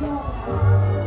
うん。